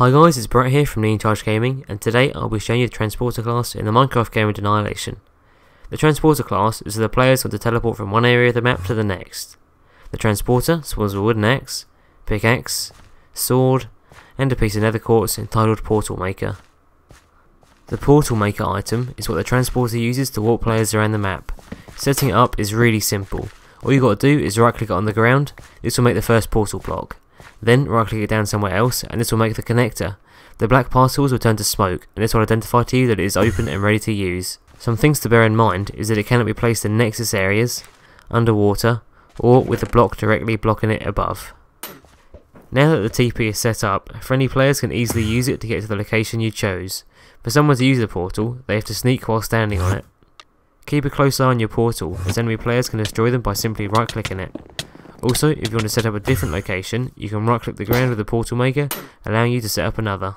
Hi guys, it's Brett here from Charge Gaming, and today I'll be showing you the Transporter class in the Minecraft game of Annihilation. The Transporter class is so the players want to teleport from one area of the map to the next. The Transporter spawns a wooden axe, pickaxe, sword, and a piece of nether quartz entitled Portal Maker. The Portal Maker item is what the Transporter uses to walk players around the map. Setting it up is really simple. All you got to do is right click it on the ground, this will make the first portal block. Then right click it down somewhere else and this will make the connector. The black particles will turn to smoke and this will identify to you that it is open and ready to use. Some things to bear in mind is that it cannot be placed in nexus areas, underwater, or with a block directly blocking it above. Now that the TP is set up, friendly players can easily use it to get to the location you chose. For someone to use the portal, they have to sneak while standing on it. Keep a close eye on your portal, as enemy players can destroy them by simply right clicking it. Also, if you want to set up a different location, you can right click the ground with the portal maker, allowing you to set up another.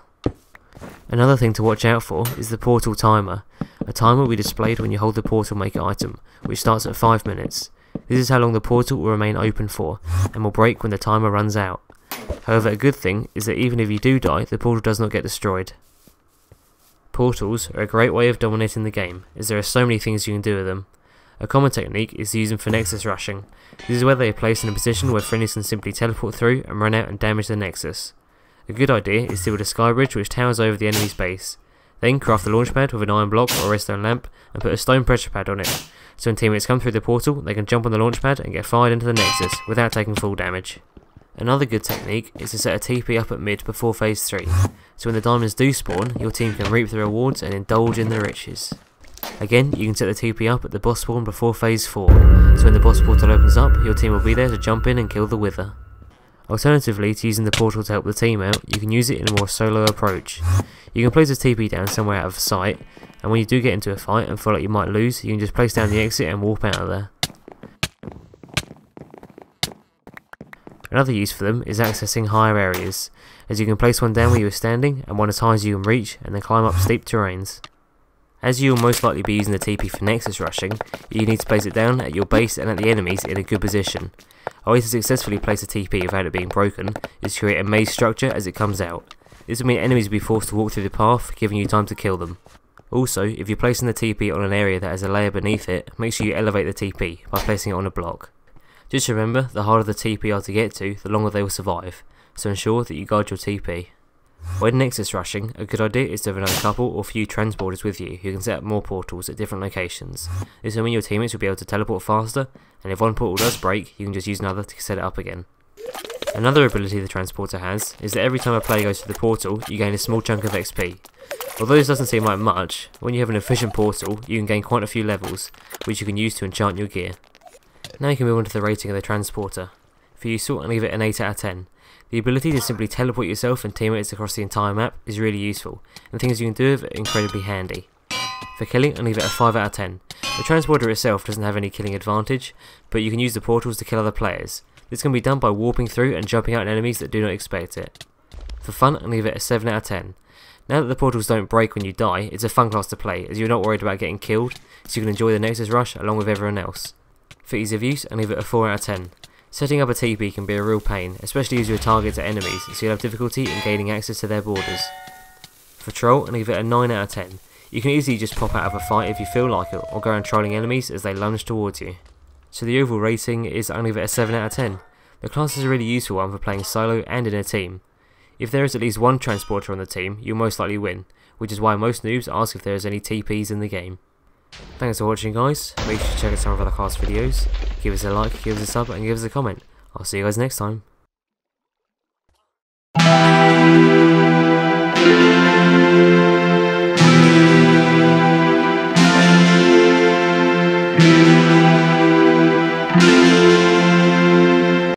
Another thing to watch out for is the portal timer. A timer will be displayed when you hold the portal maker item, which starts at 5 minutes. This is how long the portal will remain open for, and will break when the timer runs out. However, a good thing is that even if you do die, the portal does not get destroyed. Portals are a great way of dominating the game, as there are so many things you can do with them. A common technique is using for nexus rushing. This is where they are placed in a position where friendlies can simply teleport through and run out and damage the nexus. A good idea is to build a sky bridge which towers over the enemy's base. Then craft the launch pad with an iron block or redstone lamp and put a stone pressure pad on it. So when teammates come through the portal, they can jump on the launch pad and get fired into the nexus without taking full damage. Another good technique is to set a TP up at mid before phase 3, so when the diamonds do spawn, your team can reap the rewards and indulge in the riches. Again, you can set the TP up at the boss spawn before phase 4, so when the boss portal opens up, your team will be there to jump in and kill the wither. Alternatively to using the portal to help the team out, you can use it in a more solo approach. You can place a TP down somewhere out of sight, and when you do get into a fight and feel like you might lose, you can just place down the exit and warp out of there. Another use for them is accessing higher areas, as you can place one down where you are standing and one as high as you can reach and then climb up steep terrains. As you will most likely be using the TP for Nexus rushing, you need to place it down at your base and at the enemies in a good position. A way to successfully place a TP without it being broken is to create a maze structure as it comes out. This will mean enemies will be forced to walk through the path, giving you time to kill them. Also, if you're placing the TP on an area that has a layer beneath it, make sure you elevate the TP by placing it on a block. Just remember, the harder the TP are to get to, the longer they will survive, so ensure that you guard your TP. When Nexus rushing, a good idea is to have another couple or few transporters with you who can set up more portals at different locations. This will mean your teammates will be able to teleport faster, and if one portal does break, you can just use another to set it up again. Another ability the transporter has is that every time a player goes through the portal, you gain a small chunk of XP. Although this doesn't seem like much, when you have an efficient portal, you can gain quite a few levels, which you can use to enchant your gear. Now you can move on to the rating of the transporter. For useful, I leave it an 8 out of 10. The ability to simply teleport yourself and teammates across the entire map is really useful, and things you can do with it are incredibly handy. For killing, I leave it a 5 out of 10. The transporter itself doesn't have any killing advantage, but you can use the portals to kill other players. This can be done by warping through and jumping out at enemies that do not expect it. For fun, I leave it a 7 out of 10. Now that the portals don't break when you die, it's a fun class to play, as you're not worried about getting killed, so you can enjoy the Nexus Rush along with everyone else. For ease of use, I leave it a 4 out of 10. Setting up a TP can be a real pain, especially as your targets are enemies, so you'll have difficulty in gaining access to their borders. For troll, I give it a 9 out of 10. You can easily just pop out of a fight if you feel like it, or go around trolling enemies as they lunge towards you. So the overall rating is I leave it a 7 out of 10. The class is a really useful one for playing solo and in a team. If there is at least one transporter on the team, you'll most likely win, which is why most noobs ask if there is any TPs in the game. Thanks for watching guys, make sure to check out some of our other class videos, give us a like, give us a sub and give us a comment. I'll see you guys next time.